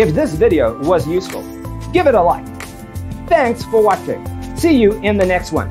If this video was useful, give it a like. Thanks for watching. See you in the next one.